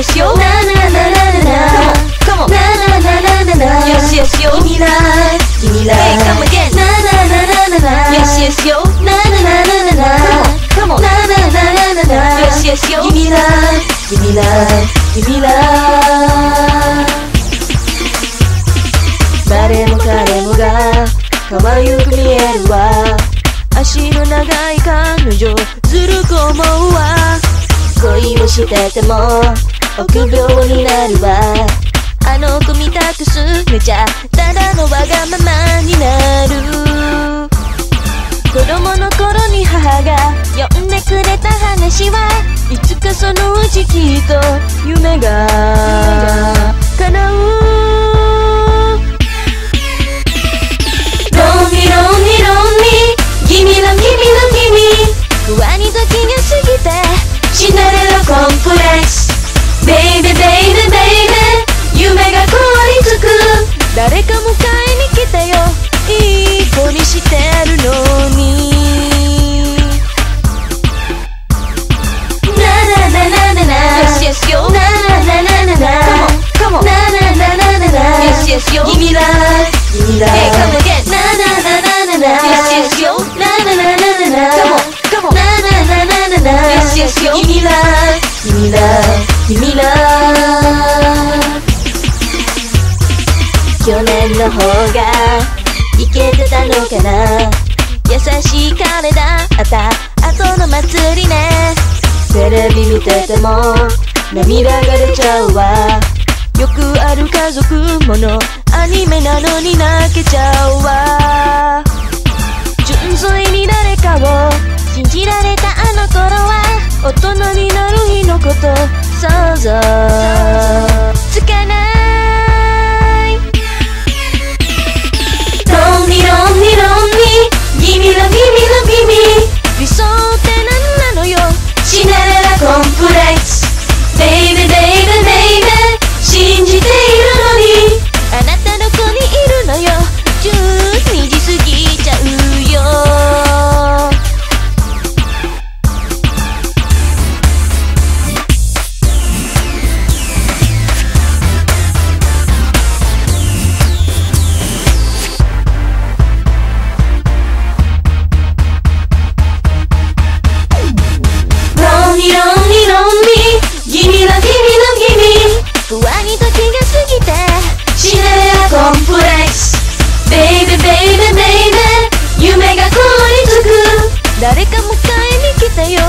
よしよなななななカモンななななななよしよしよ君ら君ら。Hey come again ななななななよしよしよなななななな。カモなななななな。なよしよしよ君ら君ら君ら。誰も彼もが可愛く見えるわ。足の長い彼女ずるく思うわ。恋をしてても臆病になるわ。あの子見たくすめちゃただのわがままになる。子供の頃に母が呼んでくれた話はいつかそのうちきっと夢が Yes, yo Give me love, give me love Hey, come again なななななな Yes, yes, yo なななななな Come on, come on なななななな Yes, yes, yo Give me love, give me love, give me love 去年の方がいけてたのかな優しい彼だった後の祭りねテレビ見てても涙が出ちゃうわよくある家族ものアニメなのに泣けちゃうわ。純粋に誰かを信じられたあの頃は大人になる日のこと想像。誰か迎えに来たよ。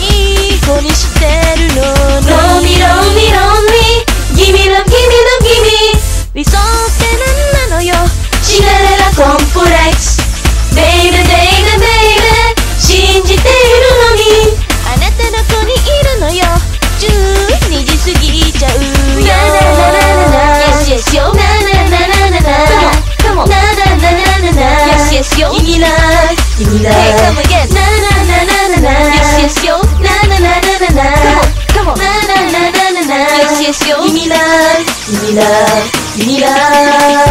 いい子にしてるの。ロ 이민아 이민아 이민아.